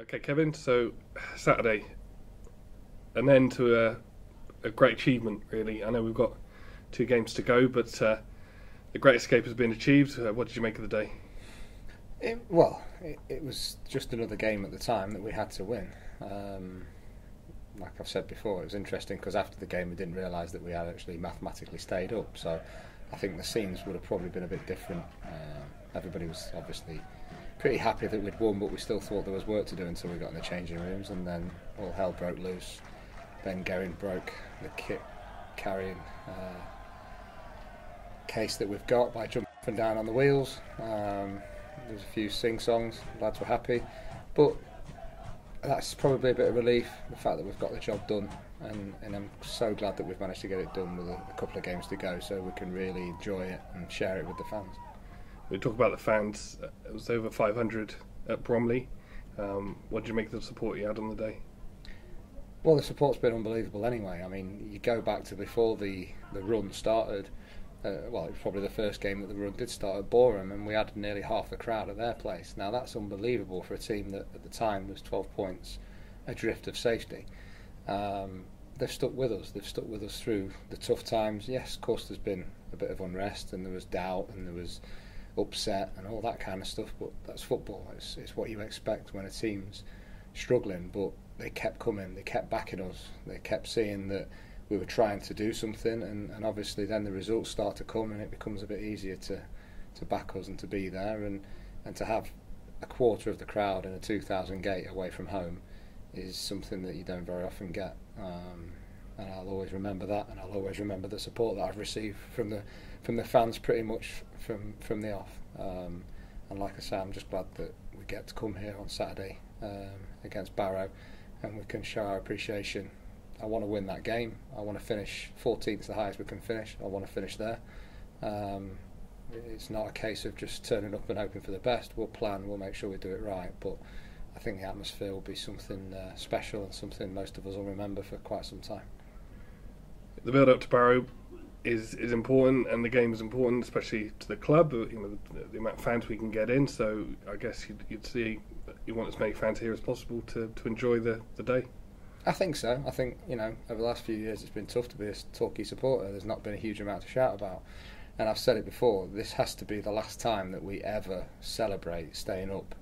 Okay, Kevin. So Saturday, an end to a, a great achievement. Really, I know we've got two games to go, but uh, the Great Escape has been achieved. Uh, what did you make of the day? It, well, it, it, was just another game at the time that we had to win. Um, like I've said before, it was interesting because after the game we didn't realise that we had actually mathematically stayed up. So I think the scenes would have probably been a bit different. Uh, everybody was obviously pretty happy that we'd won, but we still thought there was work to do until we got in the changing rooms, and then all hell broke loose. Ben Gowen broke the kit carrying uh, case that we've got by jumping up and down on the wheels. Um, was a few sing songs, lads were happy, but that's probably a bit of relief the fact that we've got the job done, and, and I'm so glad that we've managed to get it done with a, a couple of games to go, so we can really enjoy it and share it with the fans we talk about the fans. It was over 500 at Bromley. Um, what did you make of the support you had on the day? Well, the support's been unbelievable anyway. I mean, you go back to before the, the run started. Uh, well, it was probably the first game that the run did start at Boreham, and we had nearly half the crowd at their place. Now, that's unbelievable for a team that at the time was 12 points adrift of safety. Um, they've stuck with us. They've stuck with us through the tough times. Yes, of course, there's been a bit of unrest, and there was doubt, and there was upset and all that kind of stuff. But that's football. It's, it's what you expect when a team's struggling. But they kept coming. They kept backing us. They kept seeing that we were trying to do something, and, and obviously then the results start to come, and it becomes a bit easier to to back us and to be there, and and to have a quarter of the crowd in a 2,000 gate away from home is something that you don't very often get. Um, and I'll always remember that, and I'll always remember the support that I've received from the from the fans pretty much from from the off. Um, and like I say, I'm just glad that we get to come here on Saturday um, against Barrow, and we can show our appreciation. I want to win that game. I want to finish 14th, the highest we can finish. I want to finish there. Um, it's not a case of just turning up and hoping for the best. We'll plan. We'll make sure we do it right. But I think the atmosphere will be something uh, special and something most of us will remember for quite some time. The build up to Barrow is is important, and the game is important, especially to the club. You know, the, the amount of fans we can get in. So I guess you'd, you'd see you want as many fans here as possible to, to enjoy the, the day. I think so. I think you know over the last few years it's been tough to be a Torquay supporter. There's not been a huge amount to shout about, and I've said it before. This has to be the last time that we ever celebrate staying up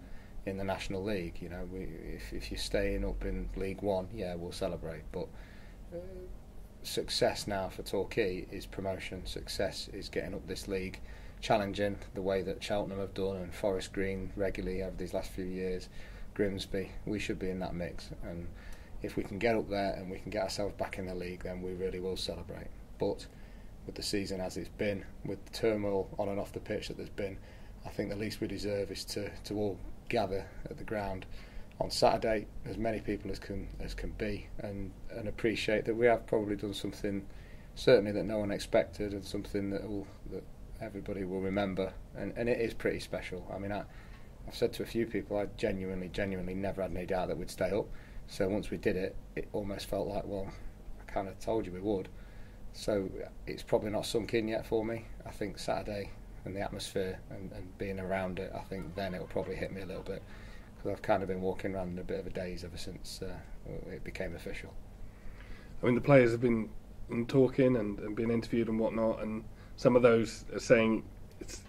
in the National League. You know, we, if if you're staying up in League One, yeah, we'll celebrate, but. Uh, success now for Torquay is promotion. Success is getting up this league, challenging the way that Cheltenham have done and Forest Green regularly over these last few years. Grimsby, we should be in that mix, and if we can get up there and we can get ourselves back in the league, then we really will celebrate. But with the season as it's been, with the turmoil on and off the pitch that there's been, I think the least we deserve is to, to all gather at the ground on Saturday as many people as can as can be and and appreciate that we have probably done something certainly that no one expected and something that will that everybody will remember and and it is pretty special. I mean I I've said to a few people I genuinely genuinely never had any doubt that we'd stay up. So once we did it it almost felt like well I kind of told you we would. So it's probably not sunk in yet for me. I think Saturday and the atmosphere and, and being around it I think then it'll probably hit me a little bit I've kind of been walking around in a bit of a daze ever since uh, it became official. I mean, the players have been talking and, and being interviewed and whatnot, and some of those are saying it's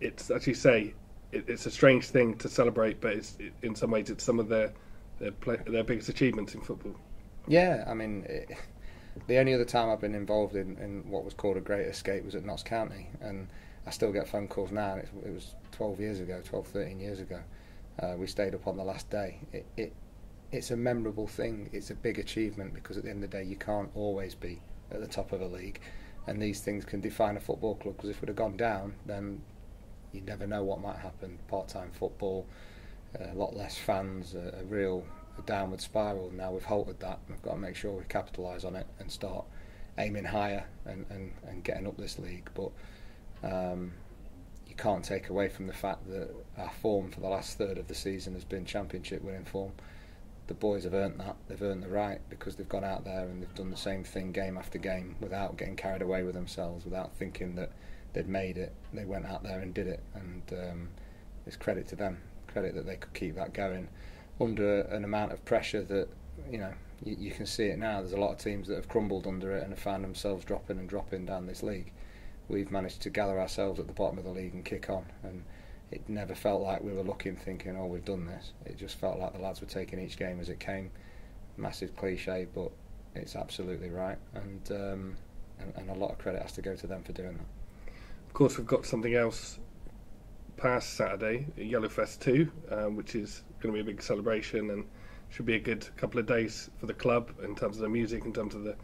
it's actually say it, it's a strange thing to celebrate, but it's it, in some ways it's some of their their, play, their biggest achievements in football. Yeah, I mean. It, the only other time I've been involved in, in what was called a great escape was at Notts County, and I still get phone calls now. It, it was 12 years ago, 12, 13 years ago, uh, we stayed up on the last day. It, it it's a memorable thing. It's a big achievement because at the end of the day, you can't always be at the top of a league, and these things can define a football club. Because if we'd have gone down, then you never know what might happen. Part-time football, a lot less fans, a, a real a downward spiral. Now we've halted that. We've got to make sure we capitalise on it and start aiming higher and, and, and getting up this league. But um, you can't take away from the fact that our form for the last third of the season has been championship winning form. The boys have earned that. They've earned the right because they've gone out there and they've done the same thing game after game without getting carried away with themselves, without thinking that they'd made it. They went out there and did it, and um, it's credit to them. Credit that they could keep that going. under an amount of pressure that you know you, you, can see it now. There's a lot of teams that have crumbled under it and have found themselves dropping and dropping down this league. We've managed to gather ourselves at the bottom of the league and kick on, and it never felt like we were looking, thinking, "Oh, we've done this." It just felt like the lads were taking each game as it came. Massive cliche, but it's absolutely right, and, um, and and a lot of credit has to go to them for doing that. Of course, we've got something else past Saturday, Yellowfest 2, um, which is going to be a big celebration and should be a good couple of days for the club in terms of the music, in terms of the,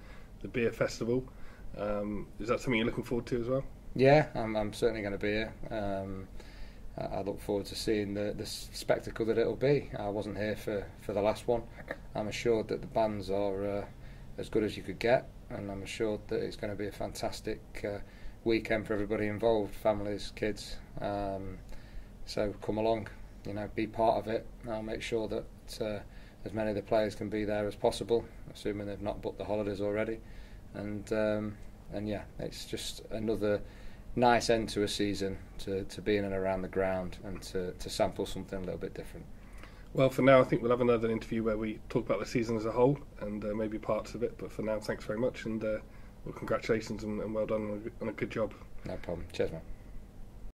the beer festival. Um, is that something you're looking forward to as well? Yeah, I'm, I'm certainly going to be here. Um, I look forward to seeing the, the spectacle that it'll be. I wasn't here for, for the last one. I'm assured that the bands are uh, as good as you could get, and I'm assured that it's going to be a fantastic uh, weekend for everybody involved, families, kids. Um, so come along, you know, be part of it. I'll make sure that uh, as many of the players can be there as possible, assuming they've not booked the holidays already. And um, and yeah, it's just another nice end to a season to, to be in and around the ground and to, to sample something a little bit different. Well, for now, I think we'll have another interview where we talk about the season as a whole and uh, maybe parts of it. But for now, thanks very much and uh, well, congratulations and, and, well done on a, on a good job. No problem. Cheers, man.